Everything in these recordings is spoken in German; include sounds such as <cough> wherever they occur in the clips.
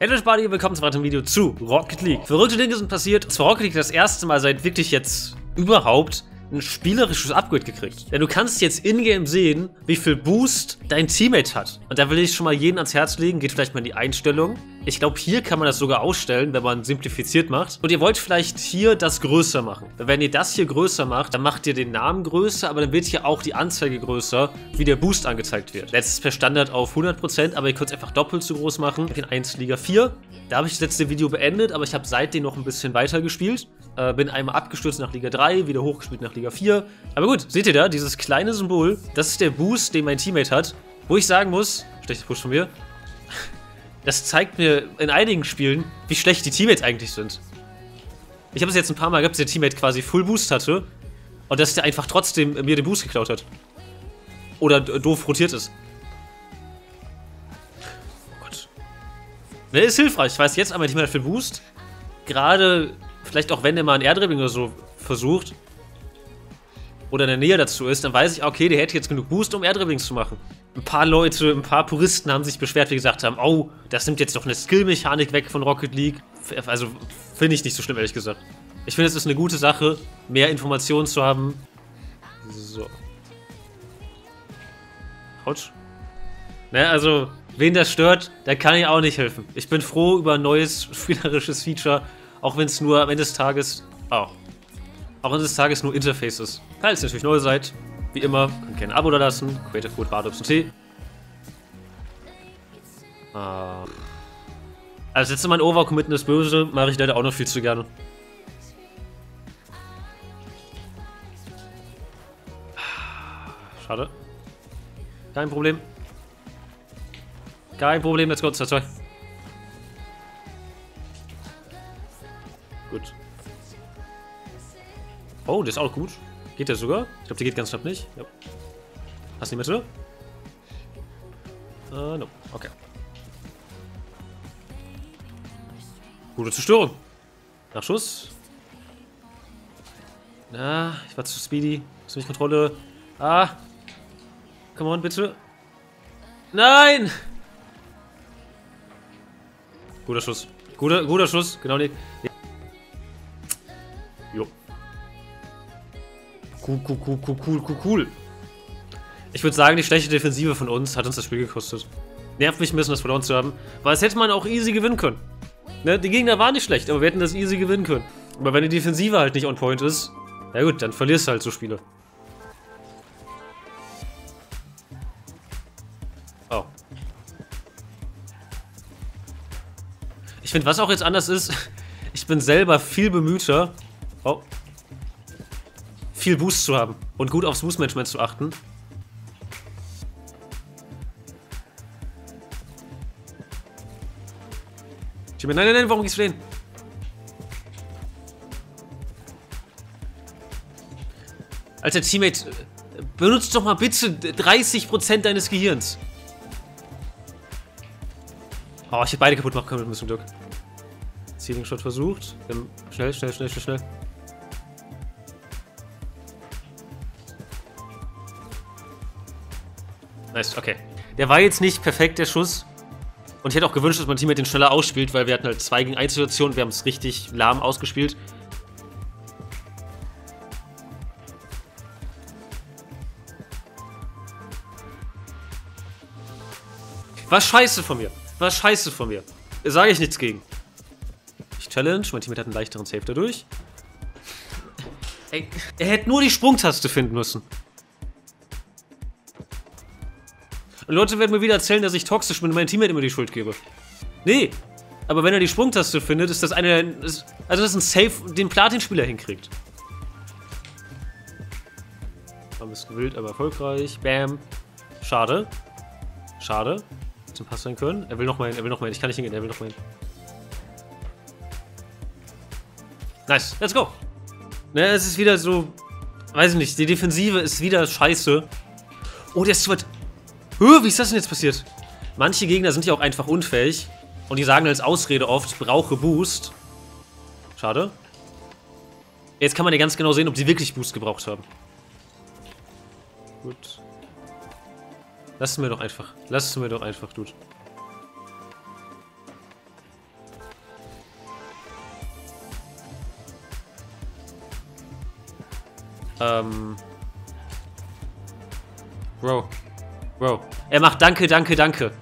Hallo Spadi, willkommen zum weiteren Video zu Rocket League. Verrückte Dinge sind passiert. Zwar Rocket League das erste Mal seit wirklich jetzt überhaupt ein spielerisches Upgrade gekriegt. Denn du kannst jetzt in-game sehen, wie viel Boost dein Teammate hat. Und da will ich schon mal jeden ans Herz legen, geht vielleicht mal in die Einstellung. Ich glaube, hier kann man das sogar ausstellen, wenn man simplifiziert macht. Und ihr wollt vielleicht hier das größer machen. Wenn ihr das hier größer macht, dann macht ihr den Namen größer, aber dann wird hier auch die Anzeige größer, wie der Boost angezeigt wird. Letztes per Standard auf 100%, aber ihr könnt es einfach doppelt so groß machen. In 1 Liga 4. Da habe ich das letzte Video beendet, aber ich habe seitdem noch ein bisschen weiter gespielt. Äh, bin einmal abgestürzt nach Liga 3, wieder hochgespielt nach Liga 4. Aber gut, seht ihr da, dieses kleine Symbol, das ist der Boost, den mein Teammate hat. Wo ich sagen muss, schlechter Push von mir, <laughs> das zeigt mir in einigen Spielen, wie schlecht die Teammates eigentlich sind. Ich habe es jetzt ein paar Mal gehabt, dass der Teammate quasi Full Boost hatte und dass der einfach trotzdem mir den Boost geklaut hat. Oder doof rotiert ist. Oh Gott. Ne, ist hilfreich. Ich weiß jetzt aber nicht mehr für Boost. Gerade, vielleicht auch wenn der mal ein Airdribbling oder so versucht, oder in der Nähe dazu ist, dann weiß ich, okay, der hätte jetzt genug Boost, um Airdribblings zu machen. Ein paar Leute, ein paar Puristen haben sich beschwert, wie gesagt haben, oh, das nimmt jetzt doch eine Skill-Mechanik weg von Rocket League. Also, finde ich nicht so schlimm, ehrlich gesagt. Ich finde, es ist eine gute Sache, mehr Informationen zu haben. So. Autsch. Ne, also, wen das stört, da kann ich auch nicht helfen. Ich bin froh über ein neues spielerisches Feature, auch wenn es nur am Ende des Tages... Oh, auch wenn es Tages nur Interface ist. Falls ihr natürlich neu seid, wie immer, könnt ihr ein Abo da lassen. Creative Code T. Uh, als letztes Mal Overcommitten ist böse, mache ich leider auch noch viel zu gerne. Schade. Kein Problem. Kein Problem, let's go, 2-2. Oh, der ist auch gut. Geht der sogar? Ich glaube, der geht ganz knapp nicht. Ja. Hast du die Mitte? Äh, no. Okay. Gute Zerstörung. Nachschuss. Na, ich war zu speedy. Zu wenig Kontrolle. Ah. Come on, bitte. Nein! Guter Schuss. Guter, guter Schuss. Genau die. Jo. Cool, cool, cool, cool, cool, cool, cool. Ich würde sagen, die schlechte Defensive von uns hat uns das Spiel gekostet. Nervt mich ein bisschen, das verloren zu haben. Weil es hätte man auch easy gewinnen können. Ne? Die Gegner waren nicht schlecht, aber wir hätten das easy gewinnen können. Aber wenn die Defensive halt nicht on point ist, ja gut, dann verlierst du halt so Spiele. Oh. Ich finde, was auch jetzt anders ist, <laughs> ich bin selber viel bemühter. Oh, viel Boost zu haben und gut aufs Boost-Management zu achten. Nein, nein, nein, warum gehst du den? Alter Teammate, benutzt doch mal bitte 30% deines Gehirns. Oh, ich hätte beide kaputt machen können mit bisschen Glück. Ceiling Shot versucht. Schnell, schnell, schnell, schnell, schnell. Nice, okay. Der war jetzt nicht perfekt, der Schuss. Und ich hätte auch gewünscht, dass mein Team den schneller ausspielt, weil wir hatten halt 2 gegen 1 Situationen. Wir haben es richtig lahm ausgespielt. War scheiße von mir. War scheiße von mir. Sage ich nichts gegen. Ich challenge. Mein Team hat einen leichteren Save dadurch. Ey, er hätte nur die Sprungtaste finden müssen. Und Leute werden mir wieder erzählen, dass ich toxisch bin und meinem Teammate immer die Schuld gebe. Nee. Aber wenn er die Sprungtaste findet, ist das eine. Ist, also, das ist ein Safe, den Platin-Spieler hinkriegt. Ein bisschen wild, aber erfolgreich. Bam. Schade. Schade. Zum Pass sein können. Er will noch mal hin, er will noch mal hin. Ich kann nicht hingehen, er will noch mal hin. Nice, let's go. Ne, es ist wieder so. Weiß ich nicht, die Defensive ist wieder scheiße. Oh, der ist Hö, wie ist das denn jetzt passiert? Manche Gegner sind ja auch einfach unfähig. Und die sagen als Ausrede oft, brauche Boost. Schade. Jetzt kann man ja ganz genau sehen, ob sie wirklich Boost gebraucht haben. Gut. Lass es mir doch einfach. Lass es mir doch einfach, Dude. Ähm. Bro. Bro. Er macht Danke, Danke, Danke.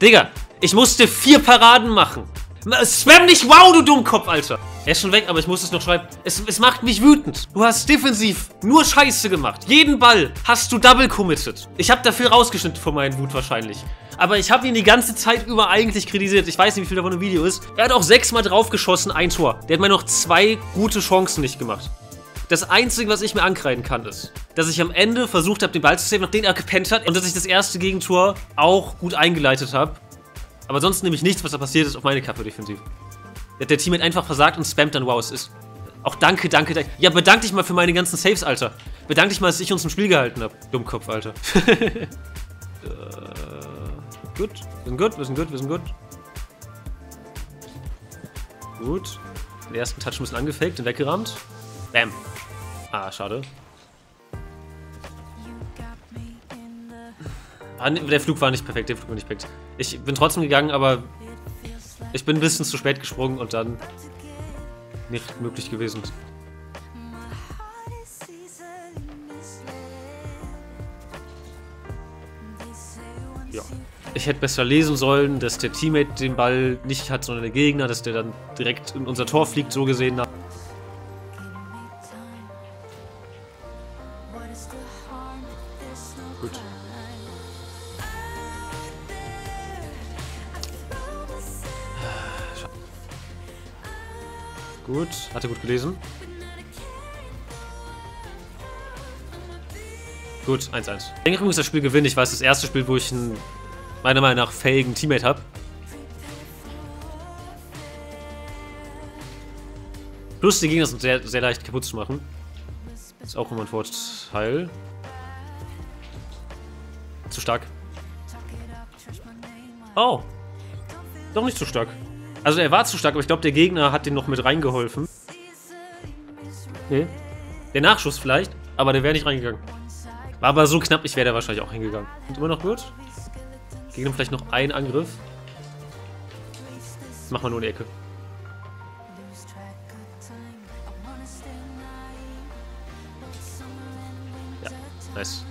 Digga, ich musste vier Paraden machen. Spam nicht wow, du Dummkopf, Alter. Er ist schon weg, aber ich muss es noch schreiben. Es, es macht mich wütend. Du hast defensiv nur Scheiße gemacht. Jeden Ball hast du double committed. Ich habe dafür rausgeschnitten von meinen Wut wahrscheinlich. Aber ich habe ihn die ganze Zeit über eigentlich kritisiert. Ich weiß nicht, wie viel davon im Video ist. Er hat auch sechsmal draufgeschossen, ein Tor. Der hat mir noch zwei gute Chancen nicht gemacht. Das Einzige, was ich mir ankreiden kann, ist, dass ich am Ende versucht habe, den Ball zu sehen, nachdem er gepennt hat und dass ich das erste Gegentor auch gut eingeleitet habe. Aber sonst nehme ich nichts, was da passiert ist, auf meine Kappe defensiv. Der Teammate einfach versagt und spammt dann, wow, es ist. Auch danke, danke, danke. Ja, bedank dich mal für meine ganzen Saves, Alter. Bedank dich mal, dass ich uns im Spiel gehalten habe. Dummkopf, Alter. <laughs> äh, gut, wir sind gut, wir sind gut, wir sind gut. Gut. Den ersten Touch ein bisschen angefaked und weggerammt. Bam. Ah, schade. Ah, der Flug war nicht perfekt, der Flug war nicht perfekt. Ich bin trotzdem gegangen, aber ich bin ein bisschen zu spät gesprungen und dann nicht möglich gewesen. Ja. Ich hätte besser lesen sollen, dass der Teammate den Ball nicht hat, sondern der Gegner, dass der dann direkt in unser Tor fliegt, so gesehen. Gut, hat er gut gelesen. Gut, 1-1. Ich denke, muss das Spiel gewinnen. Ich weiß, das erste Spiel, wo ich einen, meiner Meinung nach, fähigen Teammate habe. Plus, die Gegner sind sehr, sehr leicht kaputt zu machen. Ist auch immer ein Vorteil. Zu stark. Oh. Doch nicht zu stark. Also er war zu stark, aber ich glaube, der Gegner hat den noch mit reingeholfen. Nee. Der Nachschuss vielleicht, aber der wäre nicht reingegangen. War aber so knapp, ich wäre da wahrscheinlich auch hingegangen. Und immer noch gut. Gegner vielleicht noch einen Angriff. Machen wir nur eine Ecke. Ja, nice.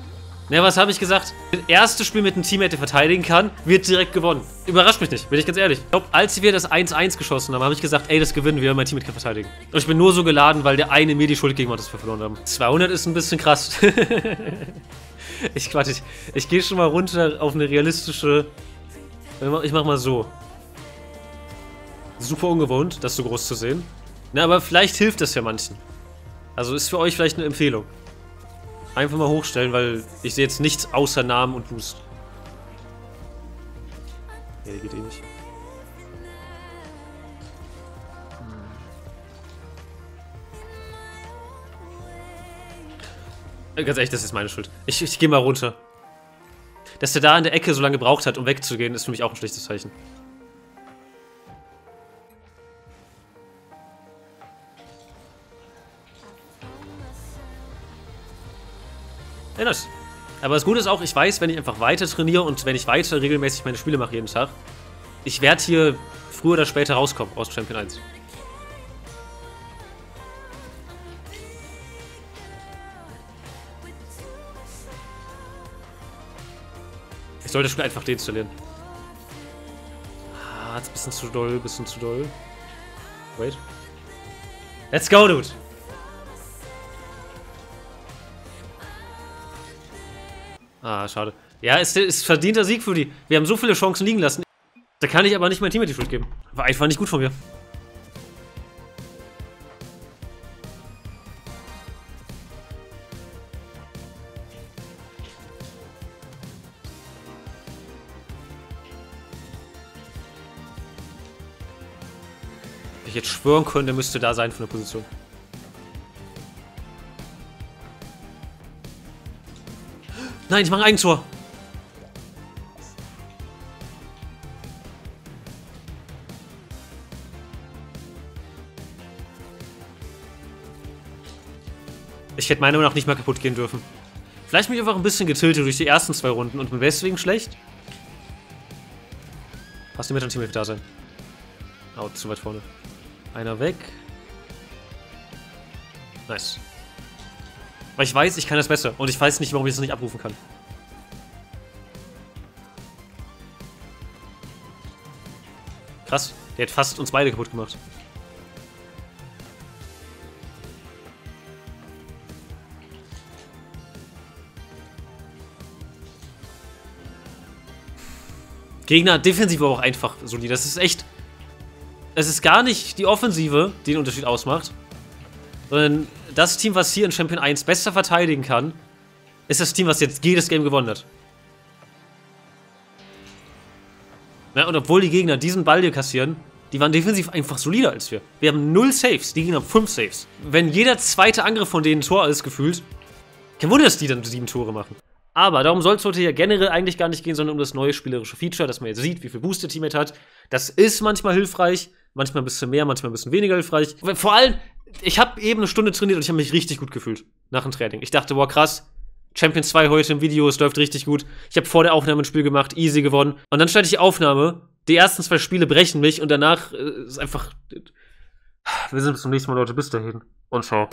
Na, was habe ich gesagt? Das erste Spiel mit einem Teammate, der verteidigen kann, wird direkt gewonnen. Überrascht mich nicht, bin ich ganz ehrlich. Ich glaube, als wir das 1-1 geschossen haben, habe ich gesagt, ey, das gewinnen wir, mein Teammate kann verteidigen. Und ich bin nur so geladen, weil der eine mir die Schuld gegeben hat, dass wir verloren haben. 200 ist ein bisschen krass. <laughs> ich, warte, ich, ich gehe schon mal runter auf eine realistische... Ich mach mal so. Super ungewohnt, das so groß zu sehen. Na, aber vielleicht hilft das ja manchen. Also ist für euch vielleicht eine Empfehlung. Einfach mal hochstellen, weil ich sehe jetzt nichts außer Namen und Boost. Ja, der geht eh nicht. Hm. Ganz ehrlich, das ist meine Schuld. Ich, ich gehe mal runter. Dass der da in der Ecke so lange gebraucht hat, um wegzugehen, ist für mich auch ein schlechtes Zeichen. Ja. Aber das Gute ist auch, ich weiß, wenn ich einfach weiter trainiere und wenn ich weiter regelmäßig meine Spiele mache jeden Tag, ich werde hier früher oder später rauskommen aus Champion 1. Ich sollte das Spiel einfach deinstallieren. Ah, jetzt ein bisschen zu doll, ein bisschen zu doll. Wait. Let's go, dude! Ah, schade. Ja, es ist verdienter Sieg für die. Wir haben so viele Chancen liegen lassen. Da kann ich aber nicht mein Team mit die Schuld geben. War einfach nicht gut von mir. Wenn ich jetzt schwören könnte, müsste da sein von der Position. Nein, ich mache ein Eigentor. Ich hätte Meinung nach nicht mal kaputt gehen dürfen. Vielleicht mich einfach ein bisschen getiltet durch die ersten zwei Runden und bin deswegen schlecht. Passt nicht mit dem Team da sein. Oh, zu weit vorne. Einer weg. Nice. Weil ich weiß, ich kann das besser. Und ich weiß nicht, warum ich das nicht abrufen kann. Krass. Der hat fast uns beide kaputt gemacht. Gegner defensiv aber auch einfach solide. Das ist echt. Es ist gar nicht die Offensive, die den Unterschied ausmacht. Sondern das Team, was hier in Champion 1 besser verteidigen kann, ist das Team, was jetzt jedes Game gewonnen hat. Ja, und obwohl die Gegner diesen Ball hier kassieren, die waren defensiv einfach solider als wir. Wir haben null Saves, die Gegner haben fünf Saves. Wenn jeder zweite Angriff von denen ein Tor ist, gefühlt, kein Wunder, dass die dann sieben Tore machen. Aber darum soll es heute ja generell eigentlich gar nicht gehen, sondern um das neue spielerische Feature, dass man jetzt sieht, wie viel Boost der Teammate hat. Das ist manchmal hilfreich, manchmal ein bisschen mehr, manchmal ein bisschen weniger hilfreich. Vor allem, ich habe eben eine Stunde trainiert und ich habe mich richtig gut gefühlt nach dem Training. Ich dachte, boah, krass, Champion 2 heute im Video, es läuft richtig gut. Ich habe vor der Aufnahme ein Spiel gemacht, easy gewonnen. Und dann starte ich die Aufnahme, die ersten zwei Spiele brechen mich und danach äh, ist einfach. Wir sind bis zum nächsten Mal, Leute. Bis dahin. Und ciao.